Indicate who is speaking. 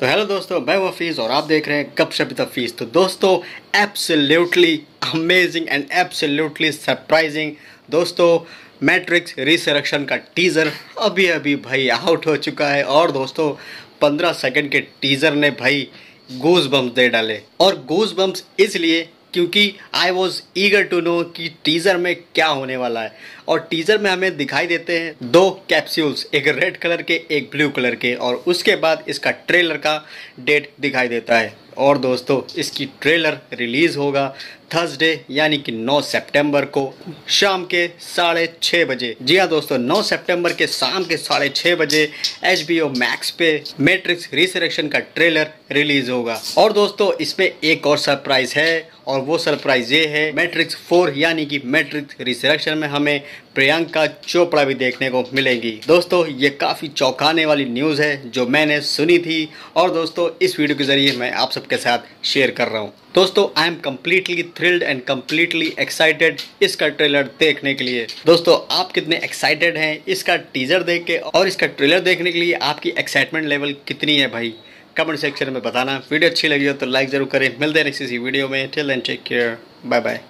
Speaker 1: तो हेलो दोस्तों, मैं वफीज़ और आप देख रहे हैं शब तफीज़ तो दोस्तों absolutely amazing and absolutely surprising दोस्तों मैट्रिक्स रिसरक्शन का टीज़र अभी अभी भाई आउट हो चुका है और दोस्तों 15 सेकंड के टीज़र ने भाई गोज बम्स दे डाले। और गोज बम्स इसलिए क्योंकि I was eager to know कि टीज़र में क्या होने वाला है। और टीज़र में हमें दिखाई देते हैं दो कैप्सूल्स एक रेड कलर के, एक ब्लू कलर के। और उसके बाद इसका ट्रेलर का डेट दिखाई देता है। और दोस्तों, इसकी ट्रेलर रिलीज़ होगा थर्सडे, यानी कि 9 सितंबर को शाम के साढ़े छः बजे। जी हाँ दोस्तों 9 सितंबर के शाम के साढ़े छः बजे एच बी ओ मैक्स पे मैट्रिक्स रिसरेक्शन का ट्रेलर रिलीज़ होगा। और दोस्तों, इसमें एक और सरप्राइज़ है, और वो सरप्राइज़ ये है, मैट्रिक्स फोर, यानी कि मैट्रिक्स रिसरेक्शन में हमें प्रियंका चोपड़ा भी देखने को मिलेगी। दोस्तों, ये काफ़ी चौंकाने वाली न्यूज़ है जो मैंने सुनी थी, और दोस्तों, इस वीडियो के ज़रिए मैं आप सबके साथ शेयर कर रहा हूँ। दोस्तों I am completely thrilled and completely excited इसका ट्रेलर देखने के लिए। दोस्तों, आप कितने एक्साइटेड हैं इसका टीजर देख के और इसका ट्रेलर देखने के लिए आपकी एक्साइटमेंट लेवल कितनी है भाई? कमेंट सेक्शन में बताना। वीडियो अच्छी लगी हो तो लाइक ज़रूर करें। मिलते हैं नेक्स्ट इसी वीडियो में। टिल एंड टेक केयर बाय बाय